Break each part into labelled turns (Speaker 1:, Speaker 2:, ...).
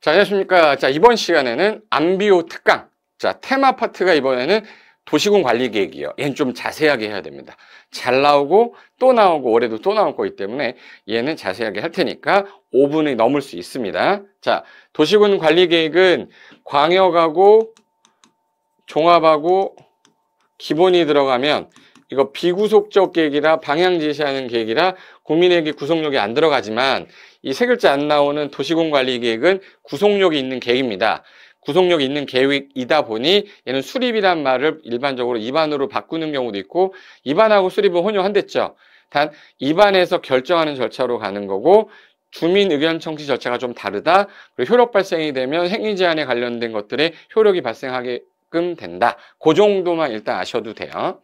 Speaker 1: 자, 안녕하십니까. 자, 이번 시간에는 암비오 특강. 자, 테마 파트가 이번에는 도시군 관리 계획이요. 얘는 좀 자세하게 해야 됩니다. 잘 나오고 또 나오고 올해도 또 나올 거기 때문에 얘는 자세하게 할 테니까 5분이 넘을 수 있습니다. 자, 도시군 관리 계획은 광역하고 종합하고 기본이 들어가면 이거 비구속적 계획이라 방향 제시하는 계획이라 국민에게 구속력이 안 들어가지만 이 세 글자 안 나오는 도시군 관리 계획은 구속력이 있는 계획입니다. 구속력이 있는 계획이다 보니 얘는 수립이란 말을 일반적으로 입안으로 바꾸는 경우도 있고 입안하고 수립은 혼용한댔죠. 단 입안에서 결정하는 절차로 가는 거고 주민 의견 청취 절차가 좀 다르다. 그리고 효력 발생이 되면 행위 제한에 관련된 것들의 효력이 발생하게끔 된다. 그 정도만 일단 아셔도 돼요.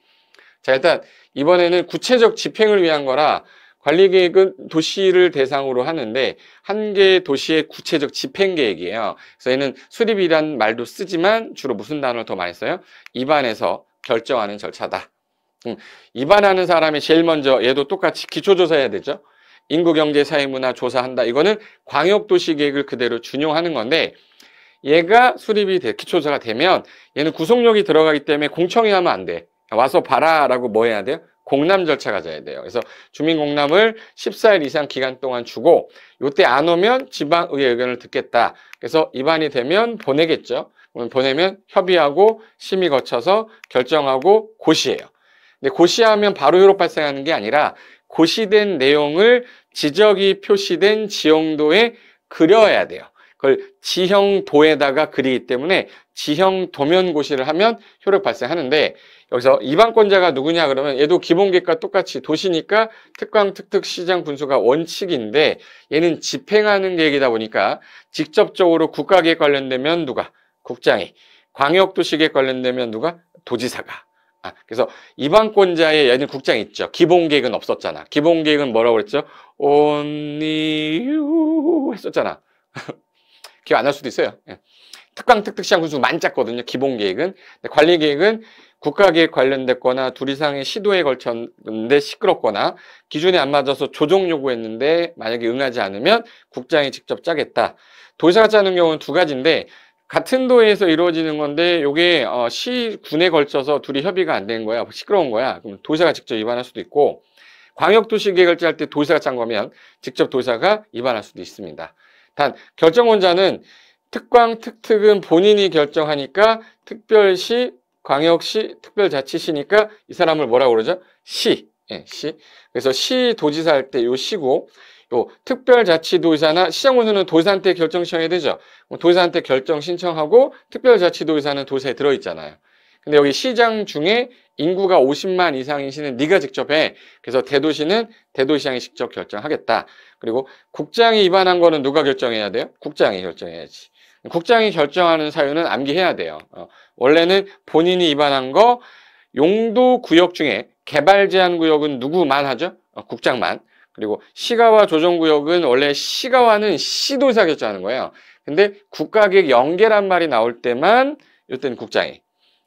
Speaker 1: 자, 일단 이번에는 구체적 집행을 위한 거라 관리 계획은 도시를 대상으로 하는데 한 개의 도시의 구체적 집행 계획이에요. 그래서 얘는 수립이란 말도 쓰지만 주로 무슨 단어를 더 많이 써요? 입안에서 결정하는 절차다. 음, 입안하는 사람이 제일 먼저 얘도 똑같이 기초조사해야 되죠. 인구, 경제, 사회, 문화 조사한다. 이거는 광역도시 계획을 그대로 준용하는 건데 얘가 수립이 돼, 기초조사가 되면 얘는 구속력이 들어가기 때문에 공청회 하면 안 돼. 와서 봐라라고 뭐 해야 돼요? 공람 절차가 져야 돼요. 그래서 주민 공람을 14일 이상 기간 동안 주고 요때 안 오면 지방의회 의견을 듣겠다. 그래서 입안이 되면 보내겠죠. 보내면 협의하고 심의 거쳐서 결정하고 고시해요. 근데 고시하면 바로 효력 발생하는 게 아니라 고시된 내용을 지적이 표시된 지형도에 그려야 돼요. 그걸 지형도에다가 그리기 때문에 지형 도면 고시를 하면 효력 발생하는데 여기서 이방권자가 누구냐 그러면 얘도 기본계획과 똑같이 도시니까 특광, 특특, 시장, 군수가 원칙인데 얘는 집행하는 계획이다 보니까 직접적으로 국가계획 관련되면 누가? 국장이. 광역도시계획 관련되면 누가? 도지사가. 아, 그래서 이방권자의 얘는 국장 있죠. 기본계획은 없었잖아. 기본계획은 뭐라고 그랬죠? only you 했었잖아. 기억 안 날 수도 있어요. 예. 특강, 특특, 시장, 군수 많이 짰거든요. 기본계획은. 관리계획은 국가계획 관련됐거나 둘 이상의 시도에 걸쳤는데 시끄럽거나 기준에 안 맞아서 조정 요구했는데 만약에 응하지 않으면 국장이 직접 짜겠다. 도시가 짜는 경우는 두 가지인데 같은 도에서 이루어지는 건데 이게 어, 시 군에 걸쳐서 둘이 협의가 안 된 거야. 시끄러운 거야. 그럼 도시가 직접 위반할 수도 있고 광역도시계획을 짤 때 도시가 짠 거면 직접 도시가 위반할 수도 있습니다. 단 결정원자는 특광, 특특은 본인이 결정하니까 특별시 광역시 특별자치시니까 이 사람을 뭐라고 그러죠? 시. 예, 시. 그래서 시 도지사 할 때 요 시고 요 특별자치도지사나 시장군수는 도지사한테 결정 신청해야 되죠. 도지사한테 결정 신청하고 특별자치도지사는 도지사에 들어있잖아요. 근데 여기 시장 중에 인구가 50만 이상인 시는 네가 직접 해. 그래서 대도시는 대도시장이 직접 결정하겠다. 그리고 국장이 위반한 거는 누가 결정해야 돼요? 국장이 결정해야지. 국장이 결정하는 사유는 암기해야 돼요. 어, 원래는 본인이 위반한 거 용도 구역 중에 개발 제한 구역은 누구만 하죠? 어, 국장만. 그리고 시가와 조정 구역은 원래 시가와는 시도사 결정하는 거예요. 근데 국가계획 연계란 말이 나올 때만 이때는 국장이.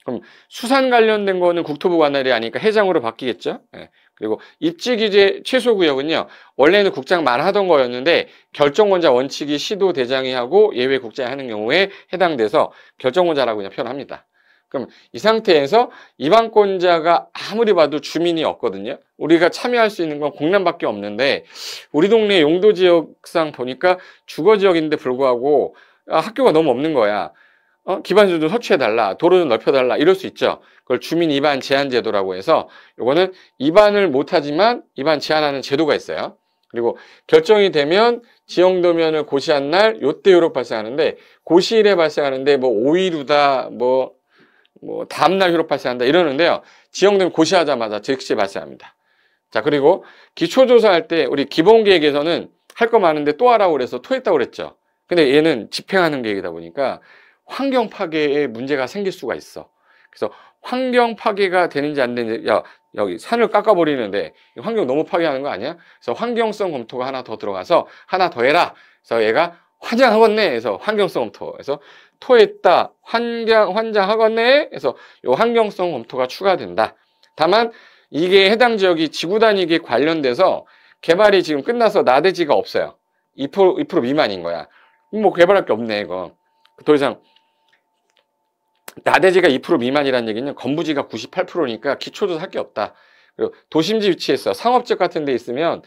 Speaker 1: 그럼 수산 관련된 거는 국토부 관할이 아니까 회장으로 바뀌겠죠. 예. 그리고 입지규제 최소구역은요. 원래는 국장만 하던 거였는데 결정권자 원칙이 시도 대장이 하고 예외 국장이 하는 경우에 해당돼서 결정권자라고 그냥 표현합니다. 그럼 이 상태에서 이방권자가 아무리 봐도 주민이 없거든요. 우리가 참여할 수 있는 건 공란밖에 없는데 우리 동네 용도 지역상 보니까 주거 지역인데 불구하고 아, 학교가 너무 없는 거야. 어? 기반주도 설치해달라, 도로는 넓혀달라 이럴 수 있죠. 그걸 주민 입안 제한 제도라고 해서 이거는 입안을 못하지만 입안 제한하는 제도가 있어요. 그리고 결정이 되면 지형도면을 고시한 날 요때 요로 발생하는데 고시일에 발생하는데 뭐 5일 후다 뭐, 뭐 다음날 효력 발생한다 이러는데요. 지형도면 고시하자마자 즉시 발생합니다. 자 그리고 기초조사할 때 우리 기본계획에서는 할 거 많은데 또 하라고 그래서 토했다고 그랬죠. 근데 얘는 집행하는 계획이다 보니까 환경 파괴에 문제가 생길 수가 있어. 그래서 환경 파괴가 되는지 안 되는지 야 여기 산을 깎아버리는데 환경 너무 파괴하는 거 아니야? 그래서 환경성 검토가 하나 더 들어가서 하나 더 해라. 그래서 얘가 환장하겠네. 해서 환경성 검토. 그래서 토했다. 환경 환장하겠네. 해서 요 환경성 검토가 추가된다. 다만 이게 해당 지역이 지구 단위에 관련돼서 개발이 지금 끝나서 나대지가 없어요. 2% 2% 미만인 거야. 뭐 개발할 게 없네 이거. 더 이상 나대지가 2% 미만이라는 얘기는 건부지가 98%니까 기초조사 할게 없다. 그리고 도심지 위치에서 상업적 같은 데 있으면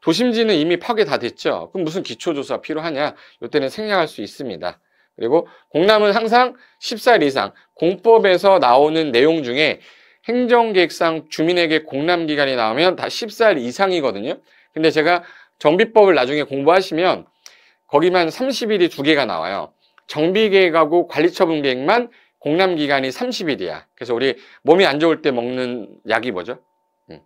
Speaker 1: 도심지는 이미 파괴 다 됐죠. 그럼 무슨 기초조사 필요하냐? 이때는 생략할 수 있습니다. 그리고 공람은 항상 14일 이상 공법에서 나오는 내용 중에 행정계획상 주민에게 공람 기간이 나오면 다 14일 이상이거든요. 근데 제가 정비법을 나중에 공부하시면 거기만 30일이 두 개가 나와요. 정비계획하고 관리처분 계획만 공람 기간이 30일이야. 그래서 우리 몸이 안 좋을 때 먹는 약이 뭐죠? 음.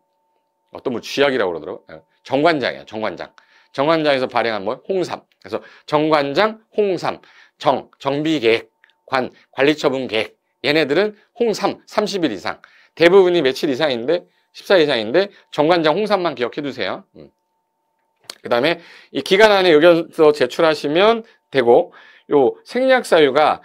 Speaker 1: 어떤 뭐 쥐약이라고 그러더라고. 요 예. 정관장이야, 정관장. 정관장에서 발행한 뭐 홍삼. 그래서 정관장, 홍삼, 정, 정비계획, 관, 관리처분계획. 얘네들은 홍삼 30일 이상. 대부분이 며칠 이상인데 14일 이상인데 정관장 홍삼만 기억해 두세요. 음. 그 다음에 이 기간 안에 의견서 제출하시면 되고 요 생략 사유가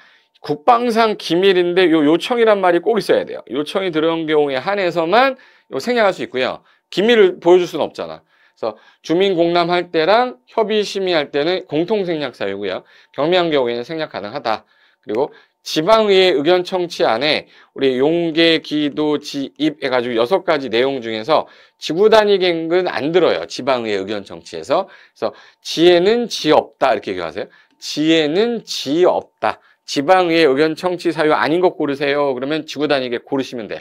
Speaker 1: 국방상 기밀인데 요 요청이란 말이 꼭 있어야 돼요. 요청이 들어온 경우에 한해서만 요 생략할 수 있고요. 기밀을 보여줄 수는 없잖아. 그래서 주민 공람 할 때랑 협의 심의할 때는 공통 생략 사유고요. 경미한 경우에는 생략 가능하다. 그리고 지방의회 의견 청취 안에 우리 용계, 기도, 지입 해가지고 여섯 가지 내용 중에서 지구 단위 계획은 안 들어요. 지방의회 의견 청취에서. 그래서 지혜는 지 없다 이렇게 얘기하세요. 지혜는 지 없다. 지방의회 의견 청취 사유 아닌 것 고르세요. 그러면 지구 단위 계획 고르시면 돼요.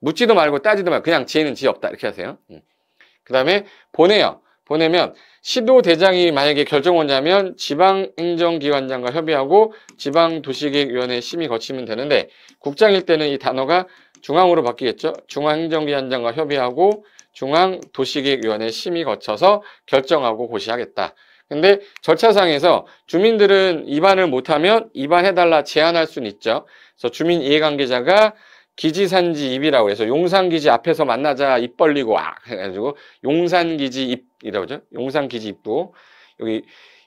Speaker 1: 묻지도 말고 따지도 말고 그냥 지혜는 지 없다 이렇게 하세요. 음. 그 다음에 보내요. 보내면 시도 대장이 만약에 결정원자면 지방행정기관장과 협의하고 지방도시계획위원회 심의 거치면 되는데 국장일 때는 이 단어가 중앙으로 바뀌겠죠. 중앙행정기관장과 협의하고 중앙도시계획위원회 심의 거쳐서 결정하고 고시하겠다. 근데 절차상에서 주민들은 입안을 못하면 입안해달라 제안할 수는 있죠. 그래서 주민 이해관계자가 기지산지 입이라고 해서 용산기지 앞에서 만나자 입 벌리고 아 해가지고 용산기지 입이라고 하죠. 용산기지 입구 여기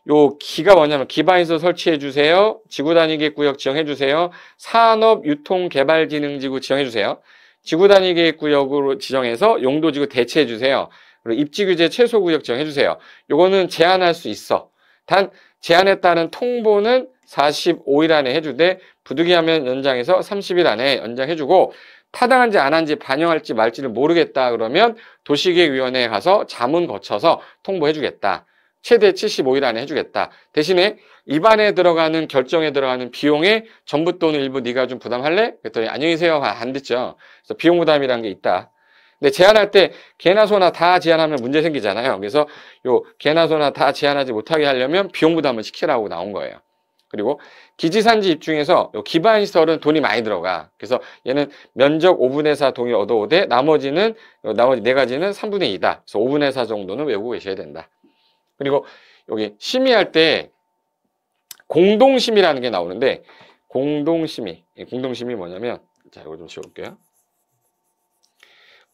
Speaker 1: 요 기가 뭐냐면 기반에서 설치해 주세요. 지구 단위 구역 지정해 주세요. 산업 유통 개발 진흥 지구 지정해 주세요. 지구 단위 구역으로 지정해서 용도 지구 대체해 주세요. 그리고 입지 규제 최소 구역 지정 해 주세요. 요거는 제한할 수 있어. 단 제한에 따른 통보는 45일 안에 해주되 부득이하면 연장해서 30일 안에 연장해주고 타당한지 안 한지 반영할지 말지를 모르겠다 그러면 도시계획위원회에 가서 자문 거쳐서 통보해주겠다. 최대 75일 안에 해주겠다. 대신에 입안에 들어가는 결정에 들어가는 비용의 전부 또는 일부 네가 좀 부담할래? 그랬더니 안녕히 계세요. 안 됐죠. 그래서 비용 부담이라는 게 있다. 근데 제한할 때 개나 소나 다 제한하면 문제 생기잖아요. 그래서 요 개나 소나 다 제한하지 못하게 하려면 비용 부담을 시키라고 나온 거예요. 그리고 기지산지 입중에서 기반시설은 돈이 많이 들어가. 그래서 얘는 면적 5분의 4 동의 얻어오되 나머지는 나머지 네 가지는 3분의 2다. 그래서 5분의 4 정도는 외우고 계셔야 된다. 그리고 여기 심의할 때 공동심의라는 게 나오는데 공동심의, 공동심의 뭐냐면 자 이거 좀 지울게요.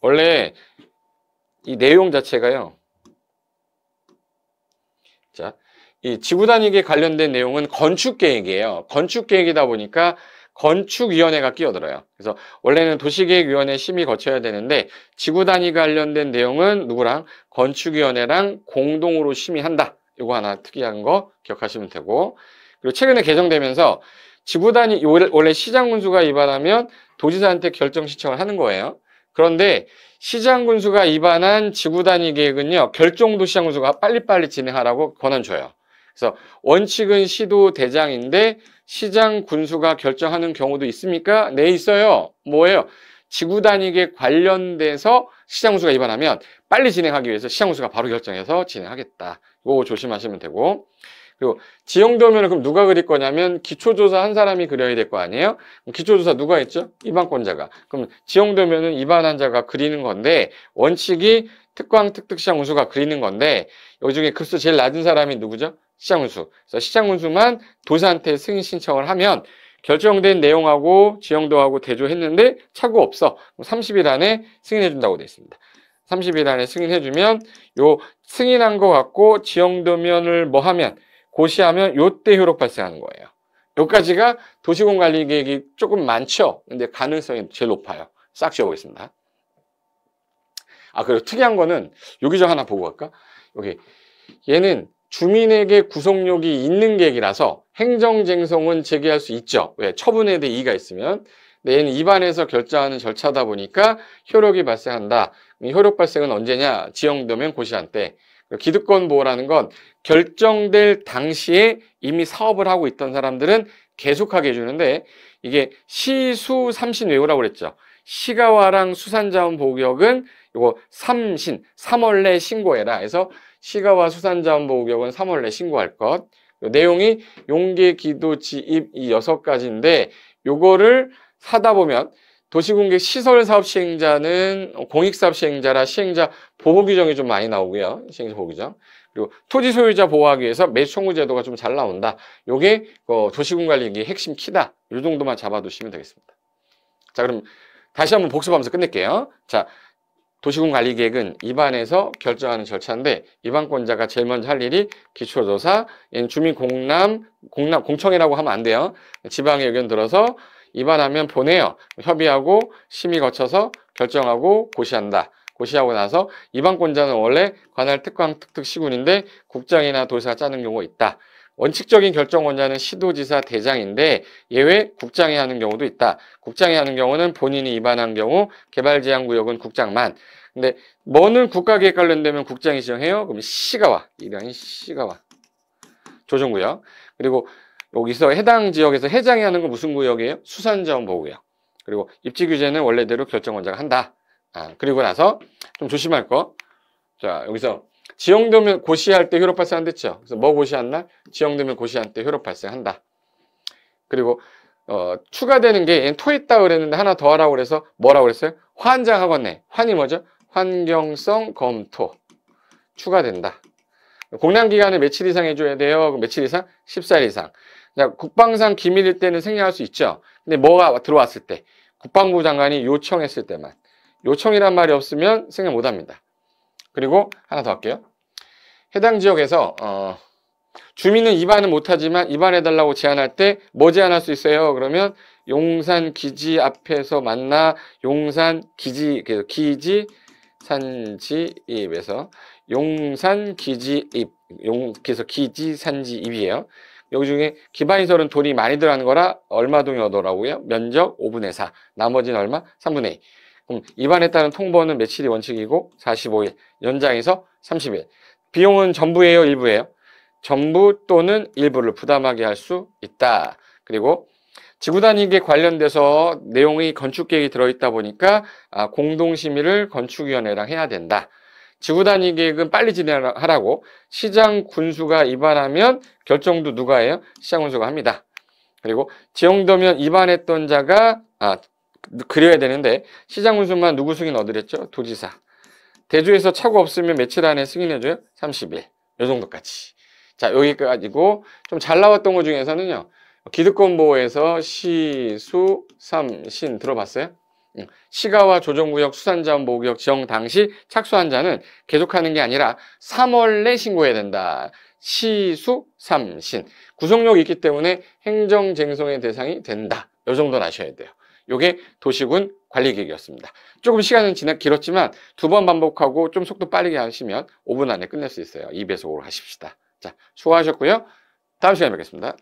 Speaker 1: 원래 이 내용 자체가요. 자, 이 지구 단위계 관련된 내용은 건축 계획이에요. 건축 계획이다 보니까 건축위원회가 끼어들어요. 그래서 원래는 도시계획위원회 심의 거쳐야 되는데 지구 단위 관련된 내용은 누구랑 건축위원회랑 공동으로 심의한다. 이거 하나 특이한 거 기억하시면 되고 그리고 최근에 개정되면서 지구 단위 원래 시장 군수가 위반하면 도지사한테 결정 신청을 하는 거예요. 그런데 시장 군수가 위반한 지구 단위 계획은요 결정도 시장 군수가 빨리빨리 진행하라고 권한 줘요. 그래서 원칙은 시도 대장인데 시장 군수가 결정하는 경우도 있습니까? 네, 있어요. 뭐예요? 지구 단위계 관련돼서 시장 군수가 위반하면 빨리 진행하기 위해서 시장 군수가 바로 결정해서 진행하겠다. 이거 조심하시면 되고. 그리고 지형도면을 그럼 누가 그릴 거냐면 기초조사 한 사람이 그려야 될 거 아니에요? 기초조사 누가 했죠? 입안권자가. 그럼 지형도면은 입안한 자가 그리는 건데 원칙이 특광 특특 시장 운수가 그리는 건데 여기 중에 급수 제일 낮은 사람이 누구죠? 시장운수. 그래서 시장운수만 도사한테 승인 신청을 하면 결정된 내용하고 지형도하고 대조했는데 착오 없어. 30일 안에 승인해준다고 되어 있습니다. 30일 안에 승인해주면 요 승인한 거 갖고 지형도면을 뭐 하면 고시하면 요때 효력 발생하는 거예요. 요까지가 도시공 관리 계획이 조금 많죠. 근데 가능성이 제일 높아요. 싹 지어보겠습니다. 아 그리고 특이한 거는 여기 저 하나 보고 갈까? 여기 얘는 주민에게 구속력이 있는 계획이라서 행정쟁송은 제기할 수 있죠. 왜? 처분에 대해 이의가 있으면. 얘는 입안에서 결정하는 절차다 보니까 효력이 발생한다. 이 효력 발생은 언제냐? 지형도면 고시한 때. 기득권 보호라는 건 결정될 당시에 이미 사업을 하고 있던 사람들은 계속하게 해주는데 이게 시수 삼신 외우라고 그랬죠. 시가와랑 수산자원 보호구역은 요거 삼신, 3월 내 신고해라. 해서 시가와 수산자원 보호구역은 3월 내 신고할 것. 내용이 용계, 기도, 지입 이 여섯 가지인데 요거를 사다 보면 도시공개 시설 사업 시행자는 공익사업 시행자라 시행자 보호 규정이 좀 많이 나오고요. 시행자 보호 규정. 그리고 토지 소유자 보호하기 위해서 매청구 제도가 좀 잘 나온다. 요게 그 도시군 관리의 핵심 키다. 이 정도만 잡아두시면 되겠습니다. 자, 그럼 다시 한번 복습하면서 끝낼게요. 자, 도시군 관리 계획은 입안에서 결정하는 절차인데 입안권자가 제일 먼저 할 일이 기초조사, 주민 공람, 공람 공청회라고 하면 안 돼요. 지방의 의견 들어서 입안하면 보내요. 협의하고 심의 거쳐서 결정하고 고시한다. 고시하고 나서 입안권자는 원래 관할 특강 특특 시군인데 국장이나 도지사가 짜는 경우가 있다. 원칙적인 결정권자는 시도지사 대장인데 예외 국장이 하는 경우도 있다. 국장이 하는 경우는 본인이 입안한 경우 개발제한구역은 국장만. 근데 뭐는 국가계획 관련되면 국장이 지정해요. 그럼 시가 와. 이량이 시가 와. 조정구역. 그리고 여기서 해당 지역에서 해장이 하는 건 무슨 구역이에요? 수산자원보호구역. 그리고 입지 규제는 원래대로 결정권자가 한다. 아, 그리고 나서 좀 조심할 거. 자, 여기서 지형도면 고시할 때 효력 발생한댔죠. 그래서 뭐 고시한 날? 지형도면 고시할 때 효력 발생한다. 그리고 어, 추가되는 게 토했다 그랬는데 하나 더 하라고 그래서 뭐라고 그랬어요? 환장하겠네. 환이 뭐죠? 환경성 검토. 추가된다. 공량 기간을 며칠 이상 해줘야 돼요? 며칠 이상? 14일 이상. 국방상 기밀일 때는 생략할 수 있죠. 근데 뭐가 들어왔을 때, 국방부 장관이 요청했을 때만. 요청이란 말이 없으면 생략 못 합니다. 그리고 하나 더 할게요. 해당 지역에서 어, 주민은 입안은 못하지만 입안해달라고 제안할 때 뭐 제안할 수 있어요? 그러면 용산 기지 앞에서 만나 용산 기지 기지 산지 입에서 용산 기지 입 용 그래서 기지 산지 입이에요. 여기 중에 기반시설은 돈이 많이 들어가는 거라 얼마 돈이 얻어라고요? 면적 5분의 4, 나머지는 얼마? 3분의 2. 그럼 입안에 따른 통보는 며칠이 원칙이고 45일, 연장해서 30일. 비용은 전부예요, 일부예요? 전부 또는 일부를 부담하게 할 수 있다. 그리고 지구단위계 관련돼서 내용이 건축계획이 들어있다 보니까 아, 공동심의를 건축위원회랑 해야 된다. 지구 단위 계획은 빨리 진행하라고 시장 군수가 입안하면 결정도 누가 해요? 시장 군수가 합니다. 그리고 지형도면 입안했던 자가 아 그려야 되는데 시장 군수만 누구 승인 얻으랬죠? 도지사. 대주에서 착오 없으면 며칠 안에 승인해줘요? 30일. 요 정도까지. 자 여기까지고 좀 잘 나왔던 것 중에서는요. 기득권 보호에서 시, 수, 삼, 신 들어봤어요? 시가와 조정구역 수산자원보호구역 지정 당시 착수한 자는 계속하는 게 아니라 3월 내 신고해야 된다. 시수 삼신 구속력이 있기 때문에 행정쟁송의 대상이 된다. 이 정도는 아셔야 돼요. 이게 도시군 관리계획이었습니다. 조금 시간은 지나 길었지만 두 번 반복하고 좀 속도 빠르게 하시면 5분 안에 끝낼 수 있어요. 2배속으로 하십시다. 자, 수고하셨고요. 다음 시간에 뵙겠습니다.